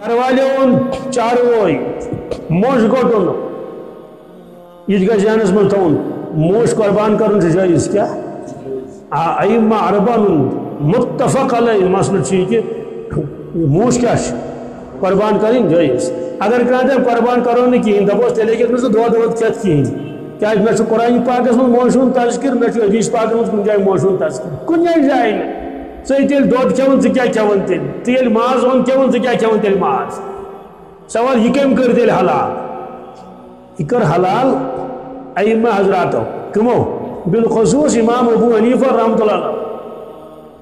گھر والوں چاروئی موش گوٹن یہ گھر ذہنس من تھون موش قربان کرن سے جائز کیا ائمہ عربان متفق علیہ مسئلہ چی کہ موش کیا قربان کریں جائز اگر کہتے ہیں قربان کرو نہیں کہیں دپوس تیلے کہ دو دود کھت کہیں کیا میں سے قرآن پاکس من موشون تذکر میں سے حدیث پاک من کن جائے موشون تذکر کن جائے جائے نہیں ژے تیل دۄد کھٮ۪وان ژٕ کیٛاہ کھٮ۪وان تیٚلہِ ژٕ ییٚلہِ ماز اوٚن کھٮ۪وان ژٕ کیٛاہ کھٮ۪وان تیٚلہِ ماز سوال یہِ کٔمۍ کٔر تیٚلہِ حلال یہِ کٔر حلال ائمہ حضراتو کٕمو بالخصوص امام ابو حنیفہ رحمۃ اللہ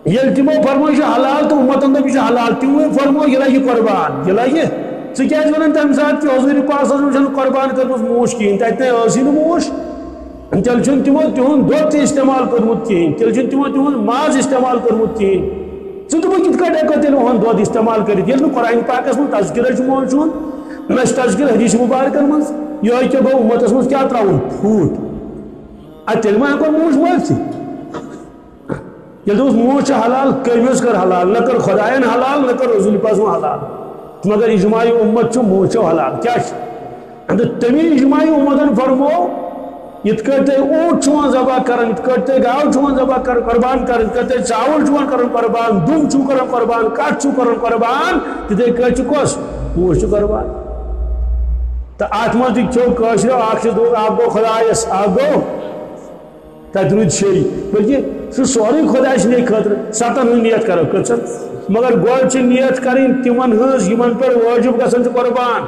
ییٚلہِ تِمو فرمو یہِ چھُ حلال تہٕ اُمتن دوٚپ یہِ چھُ حلال تِموٕے فرمو یہِ لگہِ قۄربان یہِ لگہِ ژٕ کیٛازِ وَنان تَمہِ ساتہٕ کہِ حضوٗرِ پاسس منٛز چھَنہٕ قۄربان کٔرمٕژ موش کِہیٖنۍ تَتہِ نے ٲسٕے نہٕ موش تیٚلہِ چھُنہٕ تِمو تِہُنٛد دۄد تہِ استعمال کوٚرمُت کِہیٖنۍ تیٚلہِ چھُنہٕ تِمو تِہُنٛد ماز استعمال کوٚرمُت کِہیٖنۍ ژٕ دوٚپُکھ کِتھ کٲٹھۍ ہٮ۪کو تیٚلہِ اُہُنٛد دۄد استعمال کٔرِتھ ییٚلہِ نہٕ قرآن پاکس منٛز تذکرہ چھُ موجوٗد نہ چھُ تذکر حدیث مُبارکن منٛز یِہوٚے کیٛاہ گوٚو اُمتس منٛز کیٛاہ ترٛاوُن پھوٗٹ اَدٕ تیٚلہِ ما ہٮ۪کو موش مٲلۍتھٕے ییٚلہِ دوٚپُس موش حلال کٔمِس کٔر حلال نہ کٔر خۄدایَن حلال نہ کٔر رسوٗل حلال مگر اجماعی اُمت چھُ موش حلال کیٛاہ چھُ اَدٕ تَمی اجماعی اُمتن فرمو یت کٹ اونٹ چھوان ذبح کرن، یت کٹ گاو چھوان ذبح کر قربان کرن، یت چاول چھوان کرن، قربان دم چھو کرن، قربان کٹ چھو کرن، قربان تتے کٹ کس پوش چھو قربان۔ تا ات مز جی چھو کاشرو اکھ دو اپ گو خدا خدایس اپ گو تدرود شری بلکہ سہ سوری خدا سنے خاطر ستن ہن نیت کرو کچن مگر گوڑ چھ نیت کریں تمن ہز، یمن پر واجب گژھن قربان۔